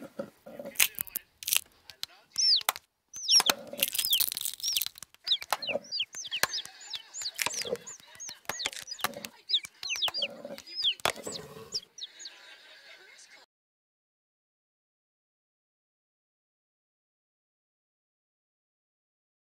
Yeah.